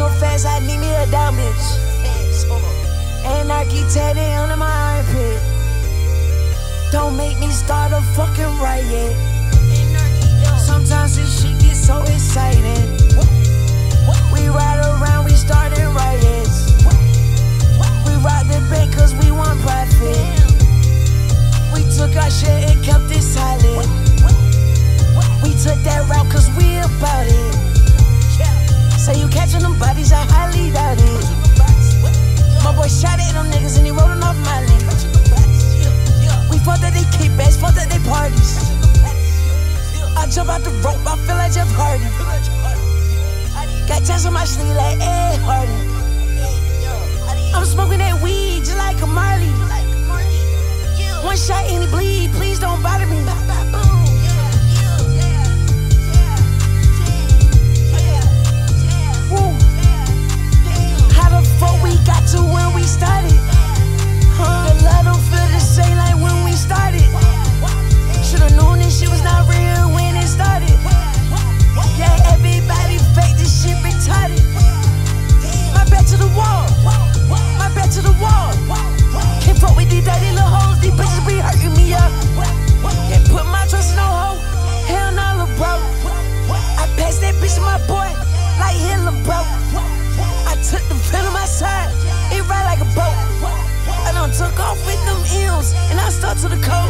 ass, I need me a down bitch. Anarchy tatted under my armpit. Don't make me start a fucking riot. Sometimes this shit gets so exciting. Say you catching them bodies, I highly doubt it. My boy shot at them niggas and he rolling off my lane. We fought that they kickbacks, fought that they parties. I jump out the rope, I feel like Jeff Hardy. Got tats on my sleeve like Ed Hardy. I'm smoking that weed just like Marley. One shot and he bleed, please don't bother me. Started? Huh? The love don't feel the same like when we started. Should've known this shit was not real when it started. Yeah, everybody fake this shit retarded. My back to the wall. My back to the wall. Can't fuck with these dirty little hoes. These bitches be hurting me up. Can't put my trust in no hoe. Hell no, little bro. I passed that bitch to my boy like Hitler, bro. I took the pen to the code.